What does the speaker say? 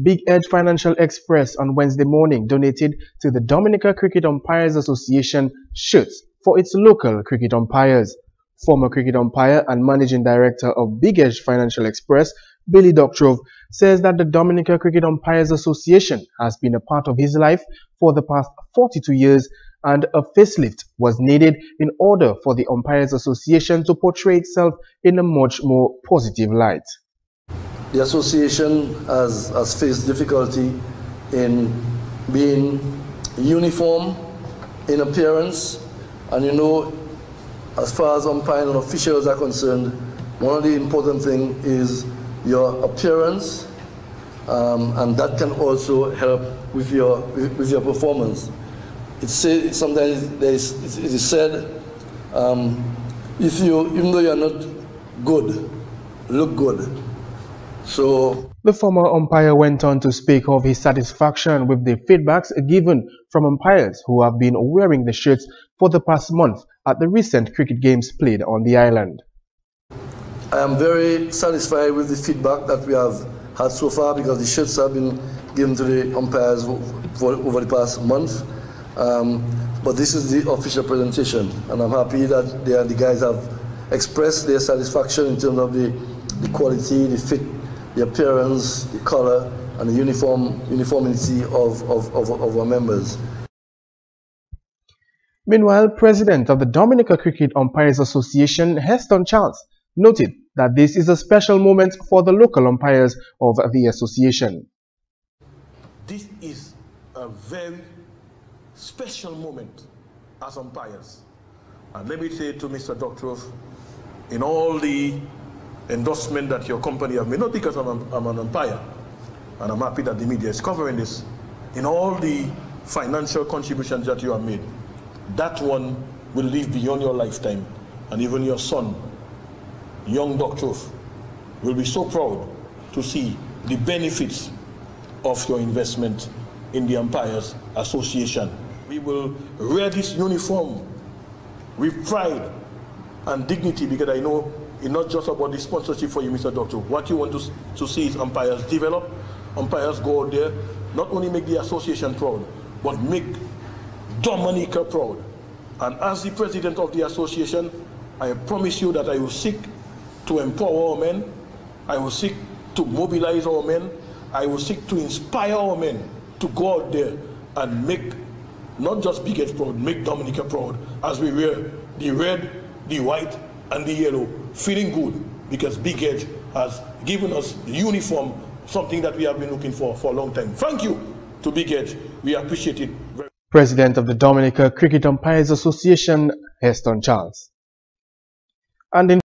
Big Edge Financial Express on Wednesday morning donated to the Dominica Cricket Umpires Association shirts for its local cricket umpires. Former cricket umpire and managing director of Big Edge Financial Express, Billy Doctrove, says that the Dominica Cricket Umpires Association has been a part of his life for the past 42 years and a facelift was needed in order for the Umpires Association to portray itself in a much more positive light. The association has, has faced difficulty in being uniform in appearance and you know as far as umpiring officials are concerned one of the important things is your appearance um, and that can also help with your, with your performance. It's said, sometimes it is said, um, if you, even though you're not good, look good. So the former umpire went on to speak of his satisfaction with the feedbacks given from umpires who have been wearing the shirts for the past month at the recent cricket games played on the island. I am very satisfied with the feedback that we have had so far because the shirts have been given to the umpires for, over the past month. Um, but this is the official presentation, and I'm happy that they, the guys have expressed their satisfaction in terms of the, the quality, the fit, the appearance, the color, and the uniform uniformity of, of, of, of our members. Meanwhile, President of the Dominica Cricket Umpires Association, Heston Charles, noted that this is a special moment for the local umpires of the association. This is a very special moment as umpires. And let me say to Mr. Doctrove, in all the endorsement that your company have made, not because I'm, a, I'm an umpire, and I'm happy that the media is covering this, in all the financial contributions that you have made, that one will live beyond your lifetime. And even your son young doctors will be so proud to see the benefits of your investment in the Umpires Association. We will wear this uniform with pride and dignity because I know it's not just about the sponsorship for you, Mr. Doctrove. What you want to, to see is umpires develop, umpires go out there, not only make the association proud, but make Dominica proud. And as the president of the association, I promise you that I will seek to empower our men. I will seek to mobilize our men. I will seek to inspire our men to go out there and make not just Big Edge proud, make Dominica proud as we wear the red, the white, and the yellow, feeling good because Big Edge has given us uniform, something that we have been looking for for a long time. Thank you to Big Edge. We appreciate it. President of the Dominica Cricket Umpires Association, Heston Charles. And in